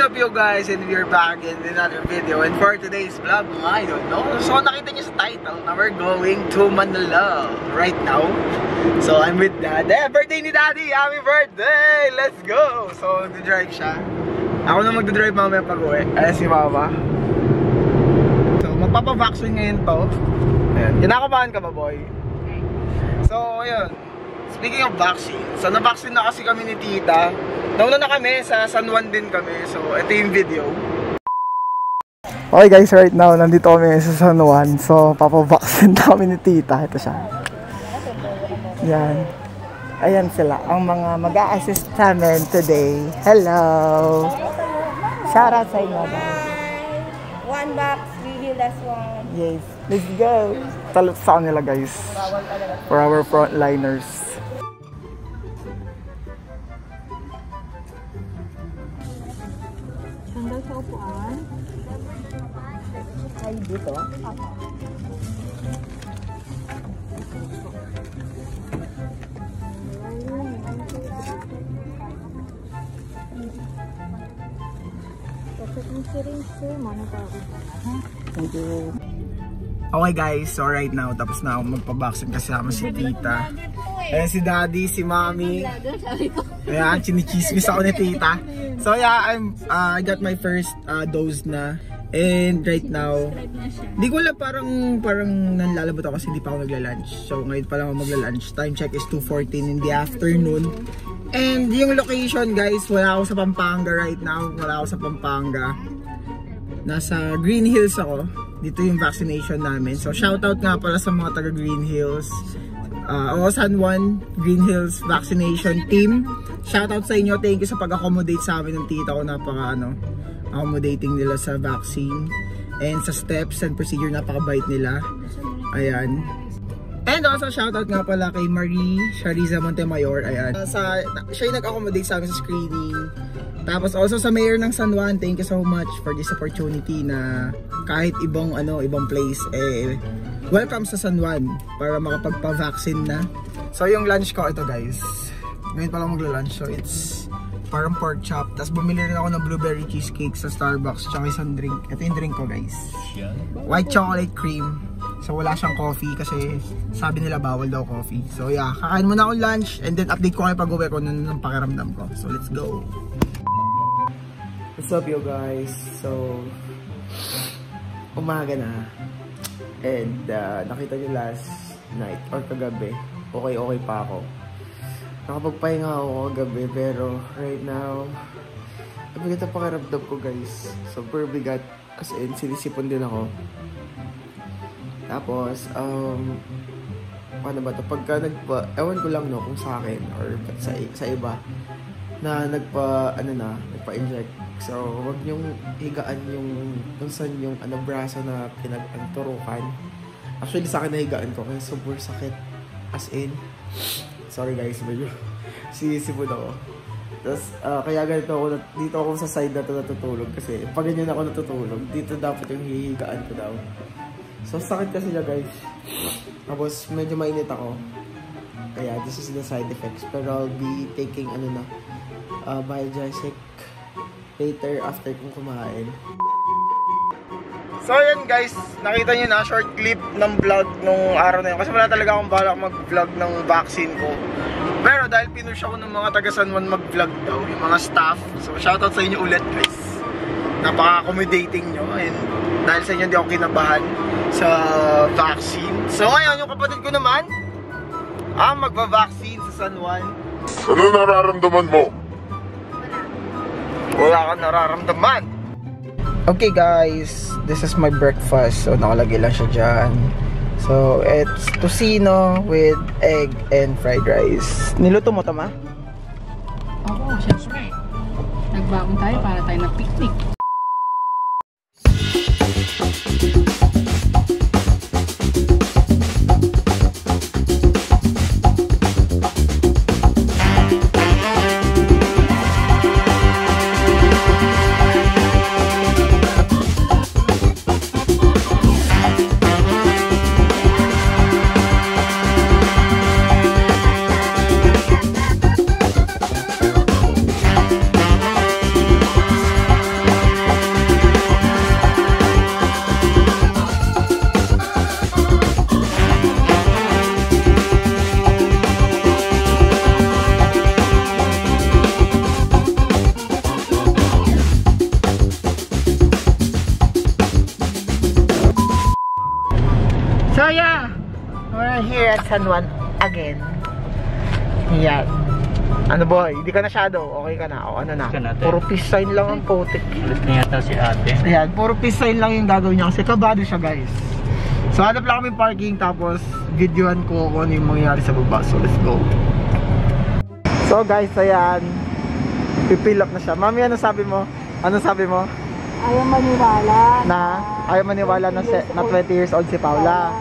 up you guys? And we're back in another video. And for today's vlog I don't know. So nakita niyo sa title na we're going to Manila right now. So I'm with dad eh birthday ni daddy! Happy birthday! Let's go! So nag-drive siya. Ako na magdadrive mamaya pag uwi. Ayan si mama. So magpapavaccine ngayon to. Ayan. Kinakabahan ka ba boy? So ayun. Speaking of vaccine, so na-vaccine na kasi kami ni tita. Nauna na kami, sa San Juan din kami. So, ito yung video. Okay guys, right now, nandito kami sa San Juan. So, papavaccine na kami ni tita. Ito siya. Yan. Ayan sila, ang mga mag assist sa amin today. Hello! Shout out sa inyo guys. One box, we heal one. Yes, let's go! Talot sa kanila guys. For our frontliners. Ay, dito? Ako. Thank you. Okay guys, so right now tapos na ako magpa-vaccine kasama si tita. Ayan si daddy, si mommy. Ayan, chinichismis ako ni tita. So yeah, I'm, uh, I got my first uh, dose na. And right now, di ko lang parang parang nanlalabot ako kasi hindi pa ako magla-lunch. So ngayon pa lang ako magla-lunch. Time check is 2.14 in the afternoon. And yung location guys, wala ako sa Pampanga right now. Wala ako sa Pampanga. Nasa Green Hills ako. Dito yung vaccination namin. So shoutout nga pala sa mga taga Green Hills. Uh, o San Juan Green Hills Vaccination Team. Shoutout sa inyo. Thank you sa pag-accommodate sa amin ng tita ko. Napaka ano, accommodating nila sa vaccine. And sa steps and procedure, napakabait nila. Ayan. And also, shoutout nga pala kay Marie Shariza Montemayor. Ayan. Uh, sa, siya yung nag-accommodate sa amin sa screening. Tapos also sa mayor ng San Juan, thank you so much for this opportunity na kahit ibang ano, ibang place eh welcome sa San Juan para makapagpa-vaccine na. So yung lunch ko ito guys. Ngayon pa lang magla-lunch so it's parang pork chop. Tapos bumili rin ako ng blueberry cheesecake sa Starbucks tsaka isang drink. Ito yung drink ko guys. White chocolate cream. So wala siyang coffee kasi sabi nila bawal daw coffee. So yeah, kakain muna ako lunch and then update ko kayo pag uwi ko nun ng pakiramdam ko. So let's go. What's up you guys? So umaga na. And uh, nakita niyo last night or kagabi, okay okay pa ako. Nakapagpahinga ako kagabi pero right now Nabigat ang pakiramdam ko guys. Super bigat. As in, sinisipon din ako. Tapos, um, paano ba to? Pagka nagpa, ewan ko lang no, kung sa akin or sa, sa iba, na nagpa, ano na, nagpa-inject. So, wag niyong higaan yung, kung saan yung, ano, braso na pinag-anturukan. Actually, sa akin nahigaan ko, kaya super sakit. As in, sorry guys, medyo sinisipon ako. Tapos, uh, kaya ganito ako, dito ako sa side na to natutulog kasi pag ganyan ako natutulog, dito dapat yung hihigaan ko daw. So, sakit kasi niya guys. Tapos, medyo mainit ako. Kaya, this is the side effects. Pero, I'll be taking, ano na, uh, Biogesic later after kong kumain. So, yun guys. Nakita nyo na, short clip ng vlog nung araw na yun. Kasi wala talaga akong balak mag-vlog ng vaccine ko. Pero dahil pinush ako ng mga taga San Juan mag-vlog daw, yung mga staff. So, shoutout sa inyo ulit guys. Napaka-accommodating nyo. And dahil sa inyo, hindi ako kinabahan sa vaccine. So ngayon, yung kapatid ko naman, ah, magva-vaccine sa San Juan. Ano nararamdaman mo? Wala kang nararamdaman. Okay guys, this is my breakfast. So nakalagay lang siya dyan. So it's tocino with egg and fried rice. Niluto mo tama? Oo, syempre. Nagbaon tayo para tayo na picnic. At San Juan again. Yan. Ano boy, hindi ka na shadow, okay ka na, o ano na. Puro peace sign lang ang putik. Ulit na yata si ate. Ayan, puro peace sign lang yung gagawin niya kasi kabado siya guys. So hanap lang kami parking tapos videoan ko kung ano yung mangyayari sa baba. So let's go. So guys, ayan. Pipill up na siya. Mami, ano sabi mo? Ano sabi mo? Ayaw maniwala Na ayaw maniwala na, se- na 20 years old si Paula.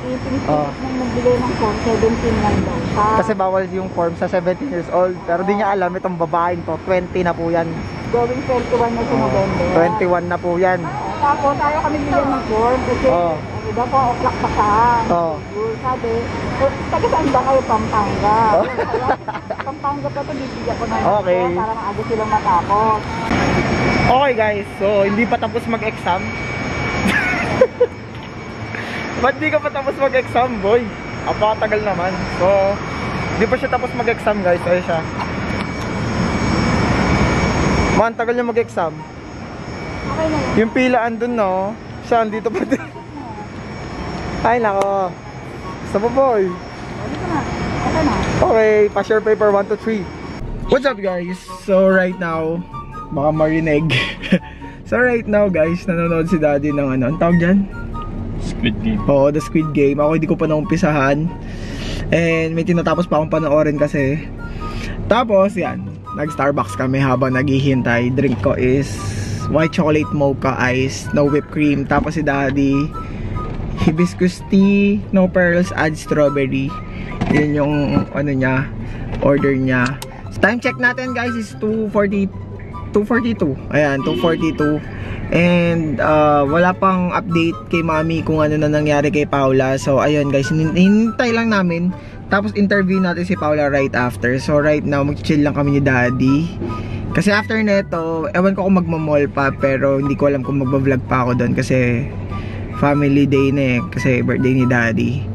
17. Oh. Nagbigay ng form, 17 lang daw siya. Kasi bawal yung form sa 17 years old. Pero di niya alam itong babaeng to. 20 na po yan. Going 21 na si November. 21 na po yan. Tapos ayaw kami bigyan ng form kasi Oh. daw po, o'clock pa siya. Oh. Sabi, "Eh, taga saan ba kayo Pampanga? Oh. Pampanga pa ito, bibigyan ko na Okay. para maaga silang matapos. Okay guys, so hindi pa tapos mag-exam. Ba't di ka pa tapos mag-exam, boy? Apakatagal naman. So, hindi pa siya tapos mag-exam guys. Ayun siya. Man, tagal niya mag-exam. Okay na yun. Yung pila andun, no? Siya, andito pa din. Ay, nako. Gusto mo, boy? Okay, pa-share paper 1 to 3. What's up guys? So right now, baka marinig. so right now guys, nanonood si daddy ng ano, ang tawag dyan? Squid Game. Oo, The Squid Game. Ako hindi ko pa naumpisahan. And may tinatapos pa akong panoorin kasi. Tapos, yan. Nag-Starbucks kami habang naghihintay. Drink ko is white chocolate mocha ice, no whipped cream. Tapos si daddy, hibiscus tea, no pearls, add strawberry. Yun yung ano niya, order niya. Time check natin guys is 2.40 242. Ayan, 242. And uh, wala pang update kay Mami kung ano na nangyari kay Paula. So ayun guys, hin- hinintay lang namin. Tapos interview natin si Paula right after. So right now, mag-chill lang kami ni Daddy. Kasi after neto, ewan ko kung magmamall pa pero hindi ko alam kung magbablog pa ako doon kasi family day na eh. Kasi birthday ni Daddy.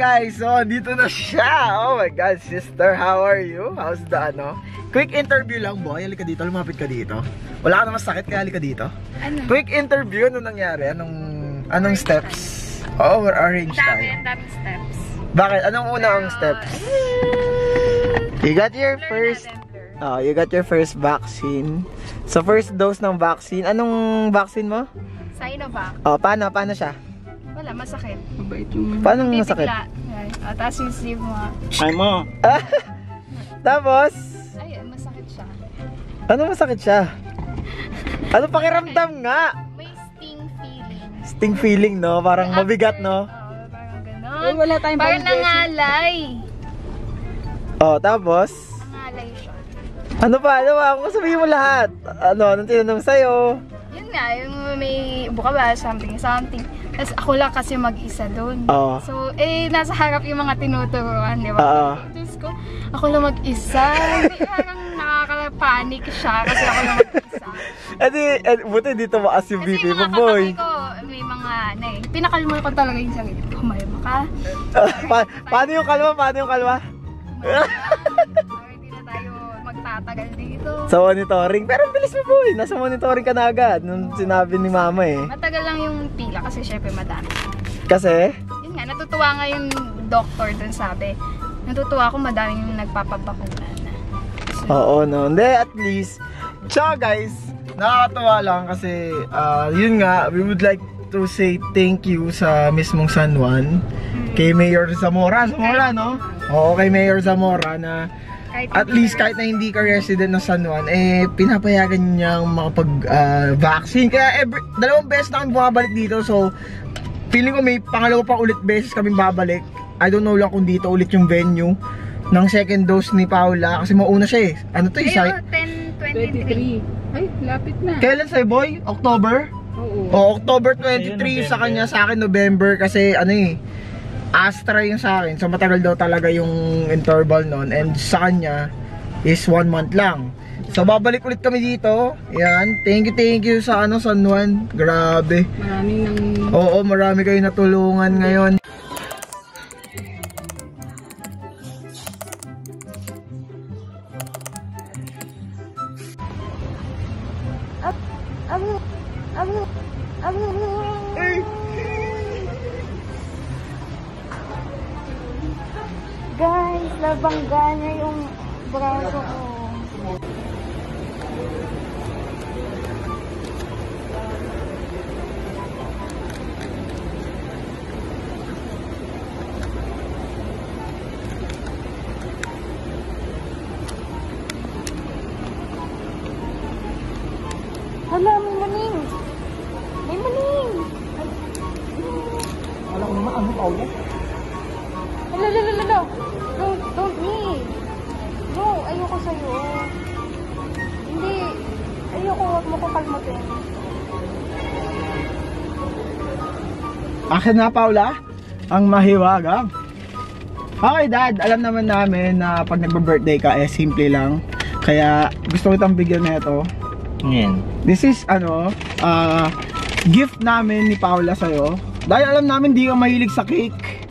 Guys, so dito na siya. Oh my god, sister, how are you? How's the ano? Quick interview lang, boy. Halika dito, lumapit ka dito. Wala ka naman sakit, kaya halika dito. Ano? Quick interview, ano nangyari? Anong, anong steps? Oo, we're arrange Dami, tayo. ang daming steps. Bakit? Anong una ang steps? You got your first, oh, you got your first vaccine. So first dose ng vaccine. Anong vaccine mo? Sinovac. Oh, paano? Paano siya? Wala, masakit. Mabait yung... Paano masakit? Bibigla. Yan. Ah, tapos yung sleeve mo. Ay mo! Tapos, Ayun, masakit siya. ano masakit siya? Ano pakiramdam nga? May sting feeling. Sting feeling, no? Parang mabigat, no? Oo, parang ganon. Ay, wala tayong Parang nangalay. Oh, tapos, Nangalay siya. ano pa? Ano pa? Kung sabihin mo lahat. Ano? Anong tinanong sa'yo? Yun nga, yung may buka ba, something, something. Tapos ako lang kasi mag-isa doon. Oo. So, eh, nasa harap yung mga tinuturuan, di ba? Oo. Diyos ko, ako lang mag-isa. Hindi, parang nakaka-panic siya kasi ako lang mag-isa. Eh di, eh, buti dito maas yung Kasi BP yung mo, mga boy. kakapay ko, may mga, ano eh, pinakalmo ko talaga yung sarili ko. Kumalma ka. pa- paano yung kalma? Paano yung kalma? Kumalma magtatagal dito. Sa monitoring. Pero bilis mo, boy. Nasa monitoring ka na agad. Nung sinabi ni mama eh. Matagal lang yung pila kasi syempre madami. Kasi, Yun nga, natutuwa nga yung doctor dun sabi. Natutuwa ako madaming yung nagpapabakuna na. So, oo, no. Hindi, at least. Tsaka guys, nakakatawa lang kasi, ah, yun nga, we would like to say thank you sa mismong San Juan. Kay Mayor Zamora. Zamora, no? Oo, kay Mayor Zamora na kahit at least kahit na hindi ka resident ng San Juan, eh, pinapayagan niyang makapag-vaccine. Kaya every, dalawang beses na kami bumabalik dito. So, feeling ko may pangalawa pa ulit beses kami babalik. I don't know lang kung dito ulit yung venue ng second dose ni Paula. Kasi mauna siya eh. Ano to? Ay, Isa, oh, 10, 23. Ay, lapit na. kailan sa'yo boy? October? Oo. O, October 23 Ayun, sa kanya, sa akin November kasi ano eh, Astra yung sa akin. So matagal daw talaga yung interval nun and sa kanya is one month lang. So babalik ulit kami dito. Yan. Thank you, thank you sa ano San Juan. Grabe. Maraming nang... Oo, marami kayo natulungan ngayon. Nabangga niya yung braso ko. Hala, may maning! May maning! Wala ko naman, ano Paula? Hala, Akin na Paula, ang mahiwagang. Okay dad, alam naman namin na pag nagbe-birthday ka eh simple lang. Kaya gusto ko bigyan nito. Yan. This is ano, ah gift namin ni Paula sa'yo. Dahil alam namin di ka mahilig sa cake.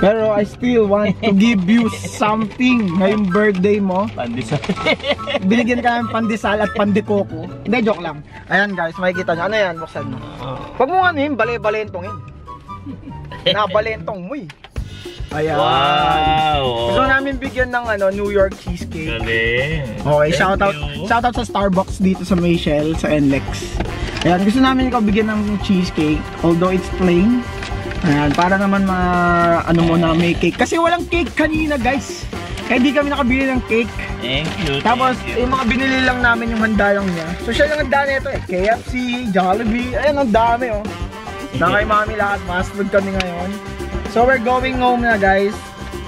Pero I still want to give you something ngayong birthday mo. Pandesal. Binigyan ka ng pandesal at pandikoko. Hindi, joke lang. Ayan guys, makikita nyo. Ano yan? Buksan mo. Huwag mo ano yun, bale-balentong yun. Nabalentong mo eh. Ayan. Wow! Gusto namin bigyan ng ano, New York cheesecake. Galing. Okay, Thank shout out, you. shout out sa Starbucks dito sa Mayshell, sa NLEX. Ayan, gusto namin ikaw bigyan ng cheesecake, although it's plain. Ayan, para naman ma, ano mo na may cake. Kasi walang cake kanina guys. Kaya di kami nakabili ng cake. Thank you. Tapos, thank you. yung mga binili lang namin yung handa lang niya. So, siya lang handa nito eh. KFC, Jollibee, ayan, ang dami oh. Na kay mami lahat, fast food kami ngayon. So, we're going home na guys.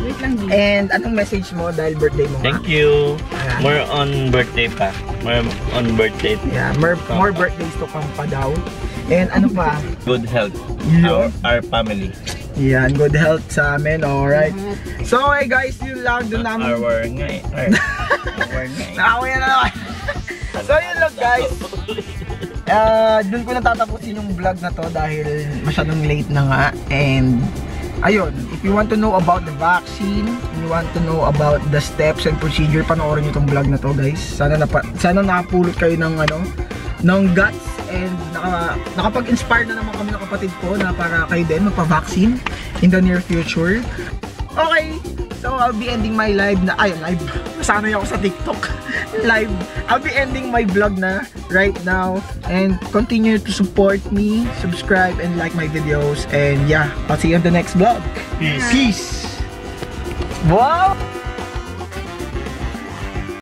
Wait lang, Di. And anong message mo dahil birthday mo? Thank you. Ayan. More on birthday pa. More on birthday. Yeah, more, more birthdays to come pa daw. And ano pa? Good health. Yeah. Our, our family. Yan, good health sa amin, alright. So, hey guys, yun lang doon namin. Our nga eh. Our, nga eh. Na naman. so, yun lang guys. Ah, doon ko natatapusin yung vlog na to dahil masyadong late na nga. And, ayun, if you want to know about the vaccine, if you want to know about the steps and procedure, panoorin nyo itong vlog na to guys. Sana, napa, sana nakapulot kayo ng ano, ng guts and naka, nakapag-inspire na naman kami ng kapatid ko na para kayo din magpa-vaccine in the near future. Okay, so I'll be ending my live na, ay live, nasanay ako sa TikTok, live. I'll be ending my vlog na right now and continue to support me, subscribe and like my videos and yeah, I'll see you on the next vlog. Peace. Peace! Wow!